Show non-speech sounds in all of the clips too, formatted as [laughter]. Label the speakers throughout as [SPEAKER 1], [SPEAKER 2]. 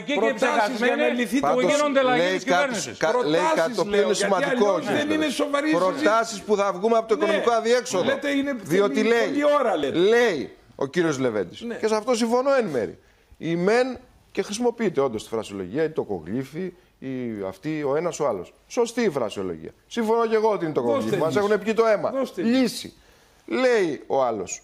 [SPEAKER 1] και ψεχασμένη που γίνονται λαγοί της κυβέρνησης.
[SPEAKER 2] Λέει κάτι το οποίο είναι σημαντικό.
[SPEAKER 3] Δεν είναι σοβαρή
[SPEAKER 2] Προτάσεις που θα βγούμε από το οικονομικό
[SPEAKER 3] ναι.
[SPEAKER 2] αδιέξοδο. Διότι λέει, λέει ο κύριος Λεβέντης ναι. και σε αυτό συμφωνώ εν μέρη. Η ΜΕΝ και χρησιμοποιείται όντως τη φρασιολογία ή το κογλίφι ή αυτή ο ένας ο άλλος. Σωστή η φρασιολογία. Συμφωνώ και εγώ ότι είναι το κογλίφι. Μας έχουν πιει το αίμα. Λύση. Λέει ο άλλος.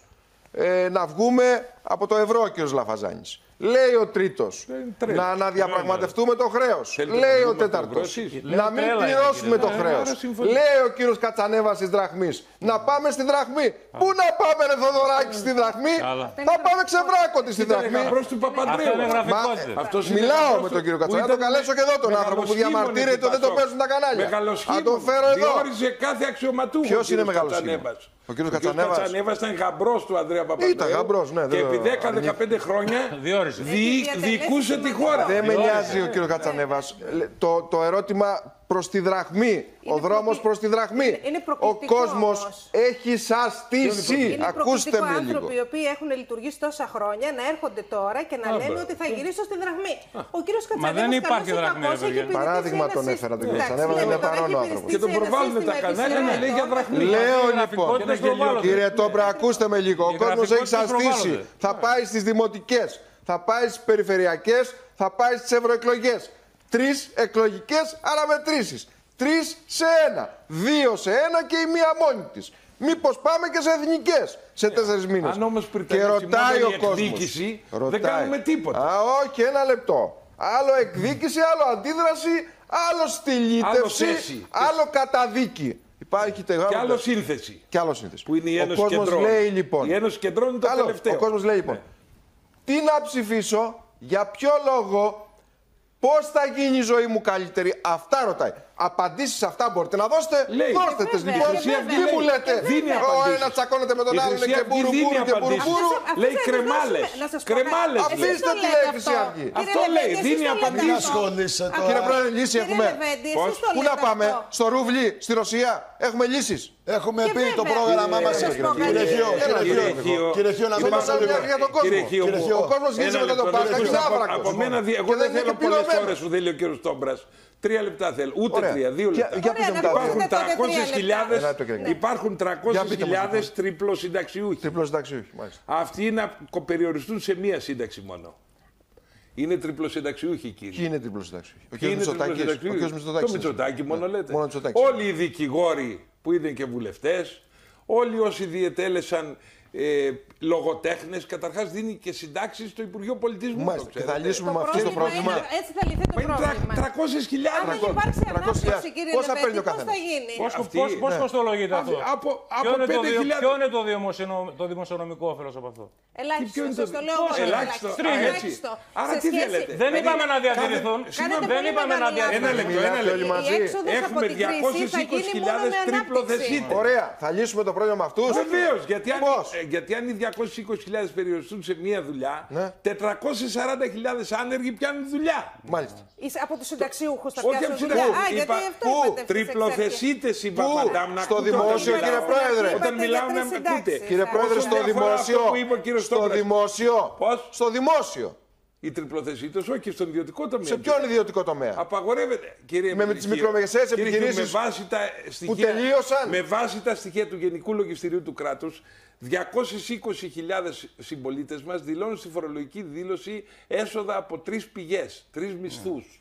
[SPEAKER 2] Ε, να βγούμε από το ευρώ, κύριος Λαφαζάνης. Λέει ο τρίτος να αναδιαπραγματευτούμε το χρέος. Λέει ο τέταρτος να μην πληρώσουμε το χρέος. Λέει ο κύριος Κατσανέβας τη δραχμής να πάμε στη δραχμή. Πού να πάμε, Ρε Θοδωράκη, στη δραχμή; Θα πάμε ξεβράκοντι στη δραχμή. Μιλάω με τον κύριο Κατσανέβα. Να το καλέσω και εδώ τον άνθρωπο που διαμαρτύρεται ότι δεν το παίζουν τα κανάλια. Να τον φέρω εδώ. Ποιος είναι μεγάλο ο κύριος Κατσανέβας.
[SPEAKER 3] Κατσανέβας ήταν γαμπρός του Ανδρέα Παπαδόπουλου.
[SPEAKER 2] Ήταν γαμπρός, ναι.
[SPEAKER 3] Και επί 10-15 χρόνια [laughs] διοικούσε τη χώρα.
[SPEAKER 2] Δεν με νοιάζει ο κύριος Κατσανέβας. Το, το ερώτημα προς τη δραχμή ο δρόμος προς τη δραχμή. ο κόσμος έχει σαστήσει. Ακούστε με λίγο.
[SPEAKER 4] άνθρωποι οι οποίοι έχουν λειτουργήσει τόσα χρόνια να έρχονται τώρα και να λένε ότι θα γυρίσω στη δραχμή. Ο κύριος Κατσανέβα.
[SPEAKER 1] Μα δεν υπάρχει δραχμή.
[SPEAKER 2] Παράδειγμα τον έφερα τον κύριο Κατσανέβα, είναι παρόν άνθρωπο.
[SPEAKER 3] Και τον προβάλλουν τα κανάλια να λέει για δραχμή.
[SPEAKER 2] Λέω λοιπόν, κύριε Τόμπρα, ακούστε με λίγο. Ο κόσμος έχει σαστήσει. Θα πάει στις δημοτικές, θα πάει στις περιφερειακές, θα πάει στις ευρωεκλογές. Τρεις εκλογικές αναμετρήσει. Τρεις σε ένα. Δύο σε ένα και η μία μόνη της. Μήπως πάμε και σε εθνικές σε yeah. τέσσερις μήνες.
[SPEAKER 3] Αν όμως και ρωτάει ο κόσμος. Δεν κάνουμε τίποτα.
[SPEAKER 2] Α, όχι, ένα λεπτό. Άλλο εκδίκηση, άλλο αντίδραση, άλλο στυλίτευση, άλλο, καταδίκη.
[SPEAKER 3] Υπάρχει και άλλο σύνθεση.
[SPEAKER 2] Και άλλο σύνθεση.
[SPEAKER 3] Που είναι η Ένωση
[SPEAKER 2] ο κόσμος λέει λοιπόν.
[SPEAKER 3] Η Ένωση Κεντρών είναι το άλλο, τελευταίο.
[SPEAKER 2] Ο κόσμος λέει λοιπόν. Ναι. Τι να ψηφίσω, για ποιο λόγο, Πώς θα γίνει η ζωή μου καλύτερη, αυτά ρωτάει. Απαντήσεις σε αυτά μπορείτε να δώσετε.
[SPEAKER 3] Λέει.
[SPEAKER 2] Δώστε τις λοιπόν. Τι μου λέτε; Ο ένα τσακώνεται με τον άλλον και μπούρου μπούρου και μπούρου μπούρου.
[SPEAKER 3] Λέει κρεμάλες. Κρεμάλες.
[SPEAKER 2] Αφήστε τι λέει η Χρυσή Αυγή.
[SPEAKER 3] Αυτό λέει. Δίνει απαντήσεις.
[SPEAKER 2] Κύριε Πρόεδρε, λύση έχουμε. Πού να πάμε, στο Ρούβλι, στη Ρωσία. Έχουμε λύσεις.
[SPEAKER 5] Έχουμε πει το πρόγραμμά μας. Κύριε Χιό, κύριε Χιό, να μην μας
[SPEAKER 2] για τον κόσμο. Ο κόσμος γίνεται με τον Πάσχα και
[SPEAKER 3] Από μένα, εγώ δεν θέλω πολλές ώρες που θέλει ο κύριος Τόμπρα. Τρία λεπτά θέλω. Ούτε Ωραία. τρία, δύο λεπτά.
[SPEAKER 2] Για,
[SPEAKER 3] για υπάρχουν 300.000 υπάρχουν τριπλοσυνταξιούχοι.
[SPEAKER 2] Τριπλοσυνταξιούχοι, μάλιστα.
[SPEAKER 3] Αυτοί να περιοριστούν σε μία σύνταξη μόνο. Είναι τριπλοσυνταξιούχοι, κύριε.
[SPEAKER 2] Ποιοι είναι τριπλοσυνταξιούχοι; Ο κ. Μητσοτάκης.
[SPEAKER 3] Το Μητσοτάκη μόνο
[SPEAKER 2] ναι.
[SPEAKER 3] λέτε.
[SPEAKER 2] Μόνο
[SPEAKER 3] Όλοι οι δικηγόροι που είναι και βουλευτές, όλοι όσοι διετέλεσαν ε, λογοτέχνες. Καταρχάς δίνει και συντάξεις στο Υπουργείο Πολιτισμού.
[SPEAKER 2] Μάλιστα. Και θα λύσουμε με αυτό το πρόβλημα.
[SPEAKER 4] Έτσι θα λυθεί το πρόβλημα.
[SPEAKER 3] 300.000.
[SPEAKER 4] Αν δεν υπάρξει ανάπτυξη, κύριε Πόσα παίρνει ο καθένας;
[SPEAKER 1] Πώς ναι. κοστολογείται αυτό;
[SPEAKER 3] Από, από
[SPEAKER 1] ποιο είναι το, το δημοσιονομικό όφελος από αυτό;
[SPEAKER 4] Ελάχιστο, σα το λέω
[SPEAKER 3] Ελάχιστο. Άρα τι θέλετε;
[SPEAKER 1] Δεν είπαμε να διατηρηθούν. Δεν είπαμε να διατηρηθούν.
[SPEAKER 3] Ένα λεπτό, ένα λεπτό. Έχουμε 220.000 τρίπλοδεσίτε.
[SPEAKER 2] Ωραία. Θα λύσουμε το πρόβλημα με αυτούς.
[SPEAKER 3] Βεβαίως. Γιατί αν οι 220.000 περιοριστούν σε μία δουλειά, ναι. 440.000 άνεργοι πιάνουν δουλειά.
[SPEAKER 2] Μάλιστα.
[SPEAKER 4] Είσαι από τους συνταξιούχους θα
[SPEAKER 3] Όχι από τους συνταξιούχους. Πού, τριπλοθεσίτες η Παπαντάμ να
[SPEAKER 2] Στο δημόσιο, κύριε Πρόεδρε.
[SPEAKER 3] Όταν μιλάω να με ακούτε.
[SPEAKER 2] Κύριε Πρόεδρε, στο δημόσιο. Στο δημόσιο. Στο δημόσιο.
[SPEAKER 3] Η τριπλοθεσίτες, όχι και στον ιδιωτικό τομέα.
[SPEAKER 2] Σε ποιον ιδιωτικό τομέα;
[SPEAKER 3] Απαγορεύεται. Κύριε
[SPEAKER 2] με, με τις μικρομεσαίες επιχειρήσεις που τελείωσαν.
[SPEAKER 3] Με βάση τα στοιχεία του Γενικού Λογιστηρίου του κράτους, 220.000 συμπολίτες μας δηλώνουν στη φορολογική δήλωση έσοδα από τρεις πηγές, τρεις μισθούς.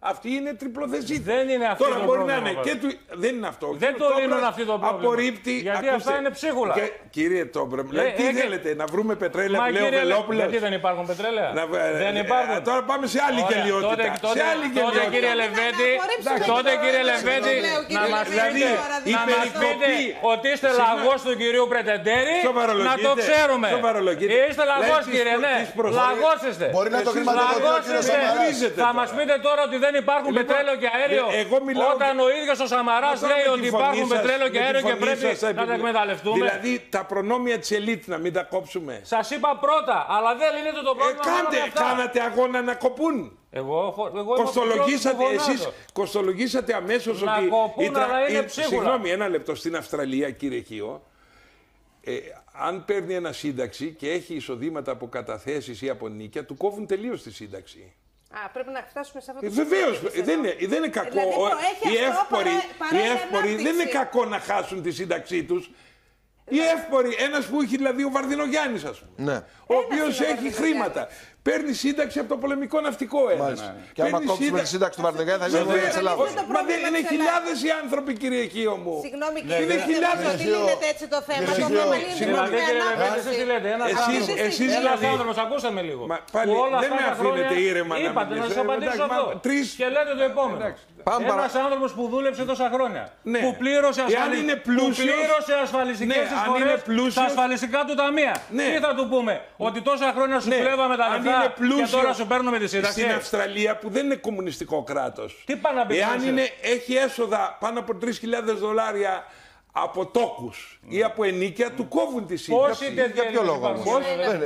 [SPEAKER 3] Αυτή είναι τριπλοθεσίτη.
[SPEAKER 1] Δεν είναι αυτό
[SPEAKER 3] Τώρα
[SPEAKER 1] το
[SPEAKER 3] μπορεί
[SPEAKER 1] πρόβλημα,
[SPEAKER 3] να είναι. Και του... Δεν είναι αυτό.
[SPEAKER 1] Δεν το λύνουν αυτό το πρόβλημα.
[SPEAKER 3] Απορρίπτει.
[SPEAKER 1] Γιατί ακούστε, αυτά είναι ψίχουλα. Και,
[SPEAKER 3] κύριε Τόμπρε, ε, τι ε, θέλετε, να βρούμε πετρέλαια που λέω Βελόπουλος;
[SPEAKER 1] Γιατί δεν υπάρχουν πετρέλαια;
[SPEAKER 3] Να, δεν υπάρχουν. Ε, τώρα πάμε σε άλλη γελιότητα.
[SPEAKER 1] Τότε, τότε,
[SPEAKER 3] σε άλλη
[SPEAKER 1] τότε κύριε Λεβέντη, τότε κύριε Λεβέντη, να μας πείτε, να μας πείτε ότι είστε λαγός του κυρίου Πρετεντέρη, να το ξέρουμε. Είστε λαγός κύριε, ναι. Λαγός είστε.
[SPEAKER 5] Μπορεί να το χρηματοδοτήσει
[SPEAKER 1] Θα μας πείτε τώρα ότι δεν υπάρχουν λοιπόν, πετρέλαιο και αέριο. Ε, εγώ μιλάω... Όταν ο ίδιος ο Σαμαράς λέει ότι υπάρχουν πετρέλαιο και αέριο και πρέπει να τα εκμεταλλευτούμε.
[SPEAKER 3] Δηλαδή τα προνόμια της ελίτ να μην τα κόψουμε.
[SPEAKER 1] Σας είπα πρώτα, αλλά δεν λύνεται το πρόβλημα.
[SPEAKER 3] Ε, κάντε, κάνατε αγώνα να κοπούν.
[SPEAKER 1] Εγώ, εγώ
[SPEAKER 3] κοστολογήσατε, εσείς κοστολογήσατε αμέσως
[SPEAKER 1] να
[SPEAKER 3] ότι...
[SPEAKER 1] Κοπούν, η, αλλά είναι
[SPEAKER 3] Συγγνώμη, ένα λεπτό. Στην Αυστραλία, κύριε Χίο, ε, αν παίρνει ένα σύνταξη και έχει εισοδήματα από καταθέσεις ή από νίκια, του κόβουν τελείως τη σύνταξη.
[SPEAKER 4] Α, πρέπει να φτάσουμε σε αυτό
[SPEAKER 3] το Βεβαίως. Δεν, είναι, δεν είναι κακό. Δηλαδή, οι εύποροι, οι εύποροι δεν είναι κακό να χάσουν τη σύνταξή τους. Οι εύποροι, ένας που έχει δηλαδή ο Βαρδινογιάννης, ας πούμε. Ναι. Ο οποίος έχει χρήματα. Παίρνει σύνταξη από το πολεμικό ναυτικό
[SPEAKER 2] έδρα. Και άμα κόψουμε τη σύνταξη του Βαρδινογιάννη θα γίνει τη Ελλάδα.
[SPEAKER 3] Μα δεν είναι χιλιάδες οι άνθρωποι, κύριε Χίο μου.
[SPEAKER 4] Συγγνώμη, κύριε Είναι χιλιάδες. Δεν λύνεται έτσι το θέμα. Το θέμα
[SPEAKER 1] είναι Εσεί
[SPEAKER 3] δηλαδή.
[SPEAKER 1] άνθρωπο, ακούσαμε λίγο.
[SPEAKER 3] Δεν με αφήνετε ήρεμα να
[SPEAKER 1] Είπατε να σας απαντήσω αυτό. Και λέτε το επόμενο. Ένας άνθρωπος που δούλεψε τόσα χρόνια.
[SPEAKER 3] Ναι.
[SPEAKER 1] Που πλήρωσε ασφαλιστικές εισφορέ στα ασφαλιστικά του ταμεία. Ναι. Τι θα του πούμε, Ότι τόσα χρόνια σου κλέβαμε τα λεφτά είναι πλούσιο και τώρα σου παίρνουμε τη σύνταξη.
[SPEAKER 3] Στην Αυστραλία που δεν είναι κομμουνιστικό κράτος.
[SPEAKER 1] Τι πάνε να πει.
[SPEAKER 3] Εάν είναι, έχει έσοδα πάνω από 3.000 δολάρια από τόκους ή από ενίκεια, του κόβουν τη σύνταξη.
[SPEAKER 2] Για ποιο λόγο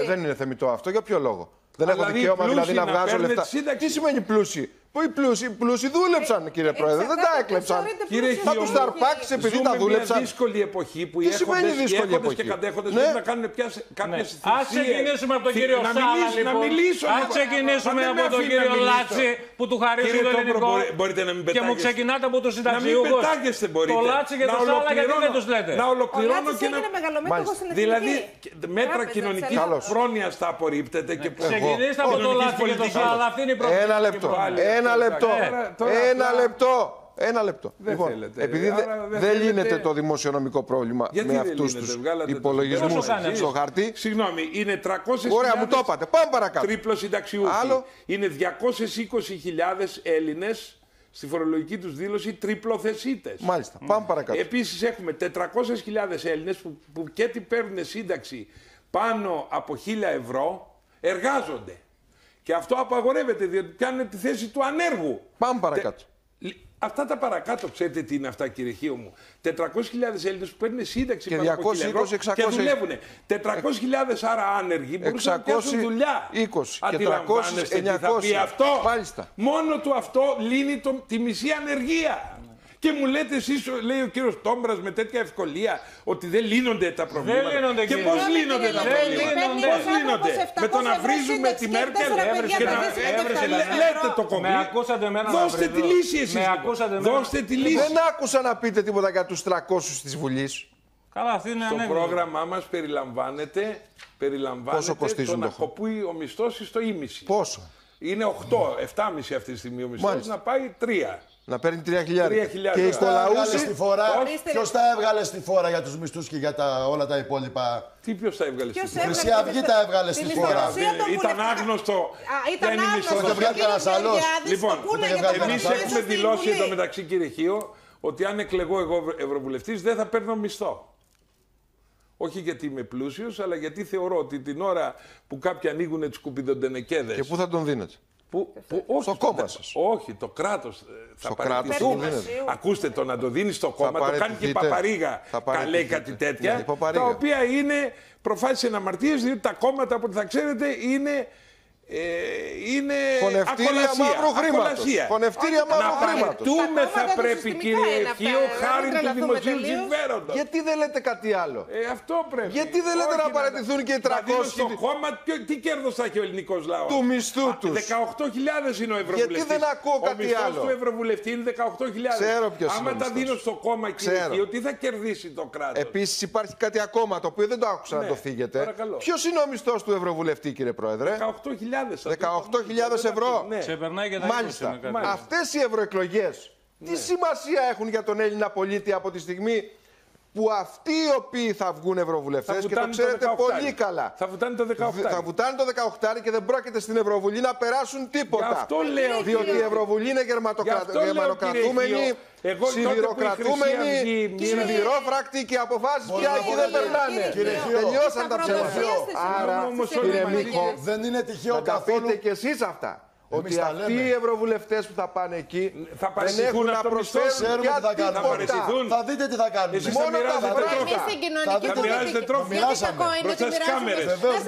[SPEAKER 2] Δεν είναι θεμητό αυτό. Για ποιο λόγο; Δεν έχω δικαίωμα δηλαδή να βγάζω λεφτά. Τι σημαίνει πλούσιοι; Που οι πλούσιοι, οι πλούσιοι δούλεψαν, κύριε Πρόεδρε. Δεν τα έκλεψαν.
[SPEAKER 3] Κύριε
[SPEAKER 2] θα τους αρπάξεις επειδή τα δούλεψαν.
[SPEAKER 3] Είναι δύσκολη εποχή που οι έχοντες και κατέχοντες ναι. πρέπει να κάνουν κάποιες θυσίες.
[SPEAKER 1] Ας ξεκινήσουμε από τον κύριο Σάλλα.
[SPEAKER 3] Να μιλήσω.
[SPEAKER 1] Ας ξεκινήσουμε από τον κύριο Λάτσι που του χαρίζει το Ελληνικό.
[SPEAKER 3] Μπορείτε να μην πετάγεστε.
[SPEAKER 1] Και μου ξεκινάτε από τους συνταξιούχους.
[SPEAKER 3] Να μην πετάγεστε μπορείτε.
[SPEAKER 1] Το Λάτσι και το Σάλλα γιατί δεν τους λέτε;
[SPEAKER 3] Να ολοκληρώνω και να. Δηλαδή μέτρα κοινωνικής πρόνοια τα απορρίπτεται και
[SPEAKER 1] Ξεκινήστε από το Λάτσι και το Σάλα. Αυτή είναι η
[SPEAKER 2] Ένα λεπτό. Ένα λεπτό. Ένα λεπτό. Ένα λεπτό.
[SPEAKER 3] Δεν λοιπόν, θέλετε,
[SPEAKER 2] επειδή δεν δε λύνεται το δημοσιονομικό πρόβλημα
[SPEAKER 3] Γιατί
[SPEAKER 2] με αυτούς τους υπολογισμούς στο χαρτί.
[SPEAKER 3] Συγγνώμη, είναι 300.
[SPEAKER 2] Ωραία, μου το είπατε. Πάμε παρακάτω.
[SPEAKER 3] Τρίπλος συνταξιούχοι.
[SPEAKER 2] Άλλο.
[SPEAKER 3] Είναι 220.000 Έλληνες στη φορολογική τους δήλωση τριπλοθεσίτες.
[SPEAKER 2] Μάλιστα. Πάμε παρακάτω.
[SPEAKER 3] Επίσης έχουμε 400.000 Έλληνες που, που και τι παίρνουν σύνταξη πάνω από 1.000 ευρώ εργάζονται. Και αυτό απαγορεύεται διότι πιάνουν τη θέση του ανέργου.
[SPEAKER 2] Πάμε παρακάτω.
[SPEAKER 3] Αυτά τα παρακάτω, ξέρετε τι είναι αυτά, κύριε Χίο μου. 400.000 Έλληνες που παίρνουν σύνταξη
[SPEAKER 2] και 220,
[SPEAKER 3] ευρώ
[SPEAKER 2] 600,
[SPEAKER 3] και δουλεύουν. 400.000 άρα άνεργοι μπορούν να πιάσουν δουλειά.
[SPEAKER 2] 20 και 300, 900. Τι θα πει
[SPEAKER 3] αυτό.
[SPEAKER 2] Μάλιστα.
[SPEAKER 3] Μόνο του αυτό λύνει το, τη μισή ανεργία. Και μου λέτε εσείς, λέει ο κύριος Τόμπρας με τέτοια ευκολία, ότι δεν λύνονται τα προβλήματα.
[SPEAKER 1] Δεν λύνονται,
[SPEAKER 3] και πώς λύνονται τα προβλήματα; Πώς λύνονται; Με το να βρίζουμε τη Μέρκελ και να λέτε το κομμάτι. Δώστε τη λύση εσείς. Δώστε τη λύση.
[SPEAKER 2] Δεν άκουσα να πείτε τίποτα για τους 300 της Βουλής.
[SPEAKER 1] Καλά, αυτή είναι
[SPEAKER 3] Στο πρόγραμμά μας περιλαμβάνεται, περιλαμβάνεται Πόσο το να κοπούει ο μισθός στο ίμιση.
[SPEAKER 2] Πόσο;
[SPEAKER 3] Είναι 8, 7,5 αυτή τη στιγμή ο μισθός να πάει 3.
[SPEAKER 2] Να παίρνει 3 χιλιάρια.
[SPEAKER 5] Και η Κολαούση στη φορά. Ποιος τα έβγαλε στη φόρα για τους μισθούς και για τα, όλα τα υπόλοιπα;
[SPEAKER 3] Τι ποιος τα έβγαλε στη φόρα.
[SPEAKER 5] Χρυσή Αυγή τα έβγαλε στη φόρα.
[SPEAKER 3] Ήταν άγνωστο.
[SPEAKER 4] Ήταν άγνωστο.
[SPEAKER 5] Δεν βγάλει κανένας άλλος.
[SPEAKER 3] Λοιπόν, εμείς έχουμε δηλώσει εδώ μεταξύ κύριε Χίο ότι αν εκλεγώ εγώ Ευρωβουλευτής δεν θα παίρνω μισθό. Όχι γιατί είμαι πλούσιος, αλλά γιατί θεωρώ ότι την ώρα που κάποιοι ανοίγουν τις κουπιδοντενεκέδε.
[SPEAKER 2] Και πού θα τον δίνετε;
[SPEAKER 3] Που, που, όχι,
[SPEAKER 2] στο κόμμα σας.
[SPEAKER 3] Όχι, το κράτος ε, θα παραιτηθούν. Ακούστε το να το δίνεις στο κόμμα, το κάνει και η Παπαρίγα. Λέει κάτι τέτοια. Τα οποία είναι προφάσει εναμαρτίε, διότι τα κόμματα, από ό,τι θα ξέρετε, είναι ε, είναι
[SPEAKER 2] Χωνευτήρια μαύρου χρήματος.
[SPEAKER 3] Χωνευτήρια μαύρου χρήματος. Να θα πρέπει, κύριε Ευχείο, χάρη του δημοσίου συμφέροντος.
[SPEAKER 2] Γιατί δεν λέτε κάτι άλλο;
[SPEAKER 3] Ε, αυτό πρέπει.
[SPEAKER 2] Γιατί δεν λέτε να παρατηθούν και οι 300.
[SPEAKER 3] Στο κόμμα, τι κέρδος θα έχει ο ελληνικός λαός;
[SPEAKER 2] Του μισθού τους.
[SPEAKER 3] 18.000 είναι ο Ευρωβουλευτής.
[SPEAKER 2] Γιατί δεν ακούω κάτι άλλο.
[SPEAKER 3] Ο του Ευρωβουλευτή είναι 18.000.
[SPEAKER 2] Ξέρω ποιος
[SPEAKER 3] είναι. Άμα τα δίνω στο κόμμα, κύριε Ευχείο, τι θα κερδίσει το κράτος;
[SPEAKER 2] Επίσης υπάρχει κάτι ακόμα το οποίο δεν το άκουσα να το φύγετε. Ποιος είναι ο μισθός του Ευρωβουλευτή, κύριε Πρόεδρε;
[SPEAKER 3] 18.000.
[SPEAKER 2] 18.000 ευρώ.
[SPEAKER 1] Ναι. Ξεπερνάει και τα
[SPEAKER 2] Μάλιστα. Αυτές οι ευρωεκλογές τι ναι. σημασία έχουν για τον Έλληνα πολίτη από τη στιγμή που αυτοί οι οποίοι θα βγουν ευρωβουλευτές και το ξέρετε το πολύ καλά.
[SPEAKER 3] Θα βουτάνε το 18.
[SPEAKER 2] Θα βουτάνε το 18 και δεν πρόκειται στην Ευρωβουλή να περάσουν τίποτα. Γι'
[SPEAKER 3] αυτό λέω.
[SPEAKER 2] Διότι η Ευρωβουλή είναι γερμανοκρατούμενη, σιδηροκρατούμενη, σιδηρόφρακτη και αποφάσει πια εκεί δεν περνάνε. Τελειώσαν τα ψέματα. Άρα, κύριε Μίκο,
[SPEAKER 5] δεν είναι τυχαίο
[SPEAKER 2] καθόλου. Τα πείτε κι εσείς αυτά ότι αυτοί οι ευρωβουλευτές που θα πάνε εκεί
[SPEAKER 3] θα δεν έχουν
[SPEAKER 2] να προσφέρουν
[SPEAKER 5] πια
[SPEAKER 2] τίποτα.
[SPEAKER 5] Θα δείτε τι θα κάνουν.
[SPEAKER 3] Εσείς θα μοιράζετε τρόφιμα. Θα μοιράζετε τρόφιμα.
[SPEAKER 5] Μιλάσαμε.
[SPEAKER 3] Μπροστά στις κάμερες.
[SPEAKER 5] Βεβαίως,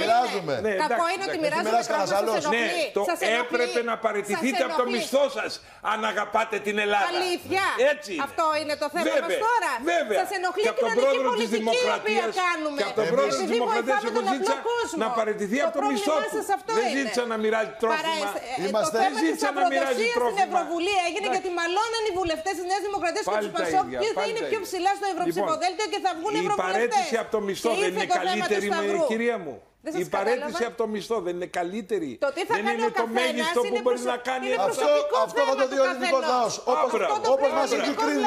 [SPEAKER 5] μοιράζουμε.
[SPEAKER 4] Κακό είναι ότι μοιράζουμε τρόφιμα
[SPEAKER 3] Ναι, το έπρεπε να παραιτηθείτε από το μισθό σας αν αγαπάτε την Ελλάδα.
[SPEAKER 4] Αλήθεια.
[SPEAKER 3] Έτσι
[SPEAKER 4] Αυτό είναι το θέμα μας τώρα.
[SPEAKER 3] Βέβαια.
[SPEAKER 4] Σας ενοχλεί η κοινωνική πολιτική η οποία κάνουμε.
[SPEAKER 3] Και από τον πρόεδρο της Δημοκρατίας εγώ ζήτησα να παραιτηθεί από το μισθό του. Δεν ζήτησα να μοιράζει τρόφιμα.
[SPEAKER 4] Ε, Είμαστε... Το θέμα της αποδοσία στην Ευρωβουλή έγινε γιατί μαλώναν οι βουλευτές της Νέας Δημοκρατίας και τους Πασόκ. Ποιο θα είναι πιο ψηλά στο Ευρωψηφοδέλτιο και θα βγουν ευρωβουλευτές.
[SPEAKER 3] Η παρέτηση από το μισθό δεν είναι καλύτερη, κυρία μου. Η παρέτηση από το μισθό δεν είναι καλύτερη.
[SPEAKER 4] Το τι θα
[SPEAKER 3] δεν
[SPEAKER 4] είναι
[SPEAKER 3] το μέγιστο που μπορεί να κάνει
[SPEAKER 5] αυτό. Αυτό θα το δει ο ελληνικός λαός. Όπως μας έχει κρίνει.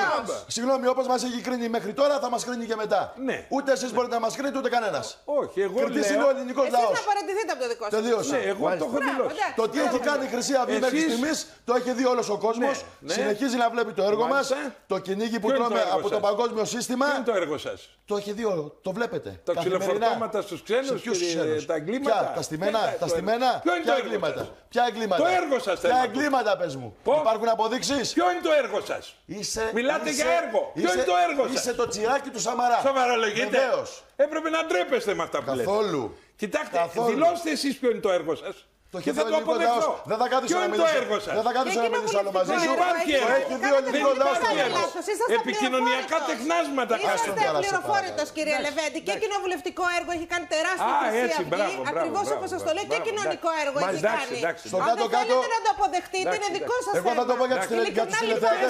[SPEAKER 5] Συγγνώμη, όπως μας έχει κρίνει μέχρι τώρα, θα μας κρίνει και μετά.
[SPEAKER 3] Ναι.
[SPEAKER 5] Ούτε εσείς μπορείτε να μας κρίνετε, ούτε κανένας.
[SPEAKER 3] Όχι, εγώ λέω.
[SPEAKER 5] είναι ο ελληνικό λαός.
[SPEAKER 4] θα παρατηθείτε από το δικό σας.
[SPEAKER 5] Τελείωσε.
[SPEAKER 3] Ναι, εγώ το έχω δηλώσει.
[SPEAKER 5] Το τι έχει κάνει η Χρυσή Αυγή μέχρι στιγμής το έχει δει όλος ο κόσμος. Ναι, ναι. Συνεχίζει να βλέπει το έργο μας. Το κυνήγι που τρώμε από το παγκόσμιο σύστημα.
[SPEAKER 3] Τι είναι το έργο σας;
[SPEAKER 5] Το έχει δει όλο. Το βλέπετε.
[SPEAKER 3] Τα ξυλοφορτώματα στους ξένους και τα εγκλήματα.
[SPEAKER 5] Τα στημένα, τα στημένα.
[SPEAKER 3] Ποιο είναι
[SPEAKER 5] ποια
[SPEAKER 3] το
[SPEAKER 5] εγκλήματα. Ποια εγκλήματα;
[SPEAKER 3] Το έργο σας
[SPEAKER 5] Ποια εγκλήματα, πες μου. Υπάρχουν αποδείξεις;
[SPEAKER 3] Ποιο είναι το έργο σας; Μιλάτε για έργο. Ποιο είναι το έργο σας;
[SPEAKER 5] Είσαι το τσιράκι του Σαμαρά.
[SPEAKER 3] Σοβαρολογείτε. Έπρεπε να ντρέπεστε με αυτά που λέτε.
[SPEAKER 5] Καθόλου.
[SPEAKER 3] Κοιτάξτε, δηλώστε εσείς ποιο είναι το έργο σας.
[SPEAKER 5] Το και θα το αποδεχθώ. Δεν θα κάθεσαι να μιλήσω. Δεν θα κάθεσαι να μιλήσω άλλο μαζί
[SPEAKER 3] σου. Υπάρχει έργο. Επικοινωνιακά τεχνάσματα
[SPEAKER 4] Είσαστε πληροφόρητος, κύριε Λεβέντη. Και κοινοβουλευτικό έργο έχει κάνει τεράστια χρυσή Ακριβώς όπως σας το λέω και κοινωνικό έργο έχει κάνει.
[SPEAKER 5] Στο κάτω-κάτω.
[SPEAKER 4] Αν δεν το αποδεχτείτε, είναι δικό σας
[SPEAKER 5] Εγώ θα το πω για του τηλεθεατέ.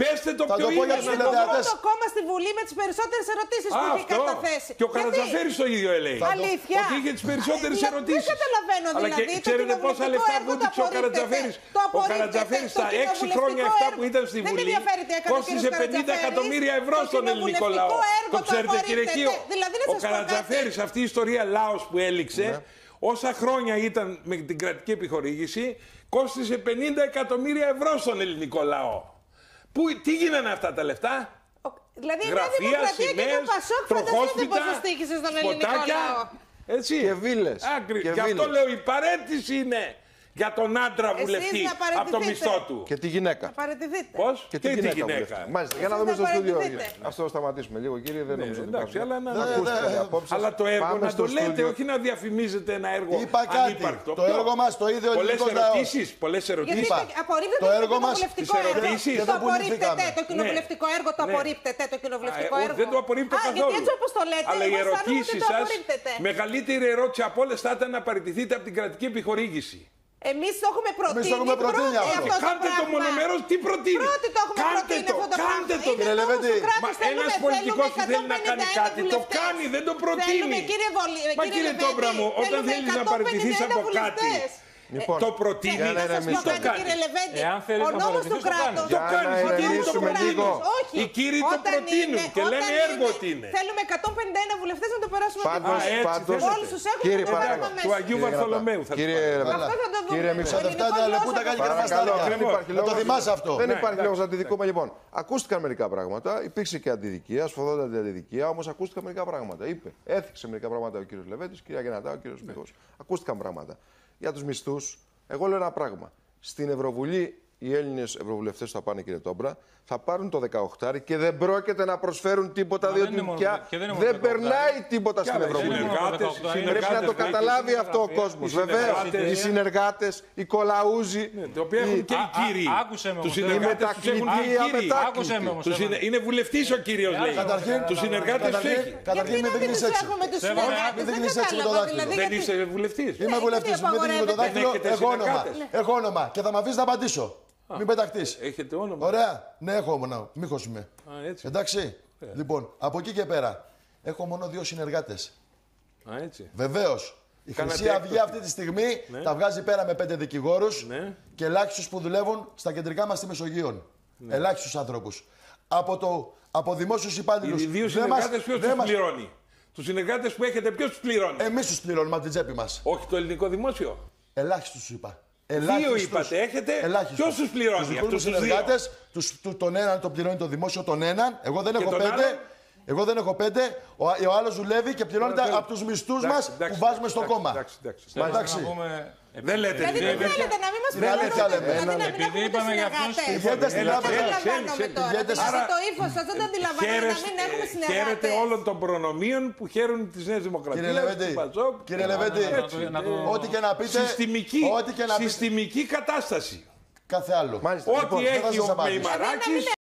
[SPEAKER 3] Πέστε το πιο
[SPEAKER 5] για τους
[SPEAKER 4] τηλεθεατέ. το κόμμα στη Βουλή με τις περισσότερες ερωτήσεις που έχει καταθέσει.
[SPEAKER 3] Και ο Καρατζαφέρης το ίδιο λέει.
[SPEAKER 4] Αλήθεια.
[SPEAKER 3] Ότι είχε τι περισσότερε ερωτήσει.
[SPEAKER 4] Δεν καταλαβαίνω δηλαδή.
[SPEAKER 3] Και ξέρετε πόσα λεφτά βούτυξε ο Καρατζαφέρης. Ο Καρατζαφέρης στα 6 χρόνια αυτά που ήταν στη Βουλή κόστησε 50 εκατομμύρια ευρώ στον ελληνικό λαό. Το ξέρετε κύριε Κίο.
[SPEAKER 4] Δηλαδή,
[SPEAKER 3] ο Καρατζαφέρης αυτή η ιστορία λαό που έληξε ναι. όσα χρόνια ήταν με την κρατική επιχορήγηση κόστησε 50 εκατομμύρια ευρώ στον ελληνικό λαό. Που, τι γίνανε αυτά τα λεφτά;
[SPEAKER 4] Δηλαδή Γραφεία, η σημαίες, τροχόσπιτα, σποτάκια,
[SPEAKER 3] έτσι.
[SPEAKER 2] Και βίλες.
[SPEAKER 3] Γι' αυτό λέω η παρέτηση είναι για τον άντρα βουλευτή από το μισθό του.
[SPEAKER 2] Και τη γυναίκα;
[SPEAKER 4] Θα παραιτηθείτε.
[SPEAKER 3] Πώς;
[SPEAKER 2] Και, τη γυναίκα. γυναίκα; Μάλιστα, για να δούμε στο στούντιο. Αυτό σταματήσουμε λίγο, κύριε. Δεν ναι, νομίζω ότι
[SPEAKER 3] εντάξει, αλλά να ακούσετε Αλλά το έργο να το λέτε, όχι να διαφημίζετε ένα έργο
[SPEAKER 5] Είπα κάτι. Το έργο μας το ίδιο ελληνικό λαός.
[SPEAKER 3] Πολλές ερωτήσεις.
[SPEAKER 4] Απορρίπτετε το κοινοβουλευτικό έργο. Το απορρίπτετε το κοινοβουλευτικό έργο. Το απορρίπτετε το κοινοβουλευτικό έργο.
[SPEAKER 3] Δεν το απορρίπτω καθόλου.
[SPEAKER 4] Γιατί έτσι όπως το λέτε,
[SPEAKER 3] αλλά οι ερωτήσεις σας, μεγαλύτερη ερώτηση από όλες θα ήταν να παραιτηθείτε από την κρατική επιχορήγηση.
[SPEAKER 4] Εμείς το έχουμε προτείνει.
[SPEAKER 5] Εμείς το έχουμε προτείνει αυτό.
[SPEAKER 3] αυτό κάντε το μονομερός, τι προτείνει;
[SPEAKER 4] Πρώτη το έχουμε
[SPEAKER 3] κάντε
[SPEAKER 4] προτείνει
[SPEAKER 3] το,
[SPEAKER 4] αυτό το
[SPEAKER 3] κάντε
[SPEAKER 4] το.
[SPEAKER 3] Κύριε
[SPEAKER 5] Λεβέντη.
[SPEAKER 3] Ένας πολιτικός που θέλει να κάνει κάτι, το κάνει, δεν το προτείνει. Μα κύριε Τόμπρα μου, όταν θέλεις να παραιτηθείς από κάτι. Λοιπόν, το προτείνει.
[SPEAKER 4] Για να το κάνει. Κύριε Λεβέντη, ο νόμος του κράτους.
[SPEAKER 3] Το κάνει. Οι κύριοι το
[SPEAKER 2] προτείνουν.
[SPEAKER 3] Οι κύριοι το προτείνουν και λένε έργο ότι είναι.
[SPEAKER 4] Θέλουμε 151 βουλευτές να το περάσουμε
[SPEAKER 2] πάντως,
[SPEAKER 4] Όλους τους έχουμε
[SPEAKER 2] κύριε
[SPEAKER 3] Του Αγίου Βαρθολομαίου θα
[SPEAKER 2] Κύριε
[SPEAKER 5] Κύριε Μηξαδευτά, λεπτά κάνει και Να το θυμάσαι αυτό.
[SPEAKER 2] Δεν υπάρχει λόγος να αντιδικούμε. Λοιπόν, ακούστηκαν μερικά πράγματα. Υπήρξε και αντιδικία, σφοδότατη αντιδικία, όμως ακούστηκαν μερικά πράγματα. Είπε, έθιξε μερικά πράγματα ο κύριος Λεβέντης, κυρία Γεννατά, ο κύριος Μιχό. Ακούστηκαν πράγματα για τους μισθούς. Εγώ λέω ένα πράγμα. Στην Ευρωβουλή οι Έλληνε Ευρωβουλευτέ θα πάνε, κύριε Τόμπρα, θα πάρουν το 18 και δεν πρόκειται να προσφέρουν τίποτα, διότι πια δεν, δεν περνάει τίποτα στην Ευρωβουλή. Πρέπει να το καταλάβει αυτό ο κόσμο. Βεβαίω. Οι συνεργάτε, οι κολαούζοι.
[SPEAKER 3] Ναι, το οποίο έχουν και οι κύριοι.
[SPEAKER 1] Άκουσε με
[SPEAKER 2] Οι μετακλητοί,
[SPEAKER 3] οι Είναι βουλευτή ο κύριο, λέει. Του συνεργάτε του έχει.
[SPEAKER 5] Καταρχήν μην δείχνει έτσι. Μην δείχνει έτσι με το δάχτυλο.
[SPEAKER 3] Δεν είσαι βουλευτή.
[SPEAKER 5] Είμαι βουλευτή. Μην δείχνει με το δάχτυλο. Έχω όνομα. Και θα με αφήσει να απαντήσω. Μην πεταχτείς.
[SPEAKER 3] Έχετε όνομα.
[SPEAKER 5] Ωραία. Ναι, έχω όνομα. Μήχος είμαι.
[SPEAKER 3] Α, έτσι.
[SPEAKER 5] Εντάξει. Yeah. Λοιπόν, από εκεί και πέρα έχω μόνο δύο συνεργάτες.
[SPEAKER 3] Α, έτσι.
[SPEAKER 5] Βεβαίως. Η Χρυσή Αυγή αυτή τη στιγμή ναι. τα βγάζει πέρα με πέντε δικηγόρους
[SPEAKER 3] ναι.
[SPEAKER 5] και ελάχιστους που δουλεύουν στα κεντρικά μας στη Μεσογείο. Ναι. Ελάχιστους άνθρωπους. Από, το, από δημόσιους υπάλληλους.
[SPEAKER 3] Οι δύο συνεργάτες ποιος τους μας... πληρώνει; Τους συνεργάτες που έχετε ποιος τους πληρώνει;
[SPEAKER 5] Εμείς τους πληρώνουμε από την τσέπη μας.
[SPEAKER 3] Όχι το ελληνικό δημόσιο;
[SPEAKER 5] Ελάχιστους είπα.
[SPEAKER 3] Δύο είπατε, έχετε. Ποιος τους πληρώνει αυτούς τους συνεργάτες,
[SPEAKER 5] τον έναν τον πληρώνει το δημόσιο, τον έναν. Εγώ δεν έχω πέντε. Εγώ δεν έχω πέντε. Ο, ο άλλο δουλεύει και πληρώνεται από του μισθού μα που βάζουμε στο κόμμα.
[SPEAKER 3] Εντάξει,
[SPEAKER 5] εντάξει.
[SPEAKER 3] Δεν λέτε.
[SPEAKER 4] Δηλαδή δεν θέλετε να μην μας
[SPEAKER 5] πληρώνετε.
[SPEAKER 4] Επειδή είπαμε για αυτούς τους
[SPEAKER 5] Πηγαίνετε στην τράπεζα.
[SPEAKER 4] Άρα το ύφος σας δεν αντιλαμβάνομαι να μην έχουμε συνεργάτες.
[SPEAKER 3] Χαίρετε όλων των προνομίων που χαίρουν τις νέες δημοκρατίες.
[SPEAKER 5] Κύριε Λεβέντη, κύριε Λεβέντη, ό,τι και να πείτε,
[SPEAKER 3] συστημική κατάσταση.
[SPEAKER 5] Κάθε άλλο.
[SPEAKER 3] Ό,τι έχει ο Μεϊμαράκης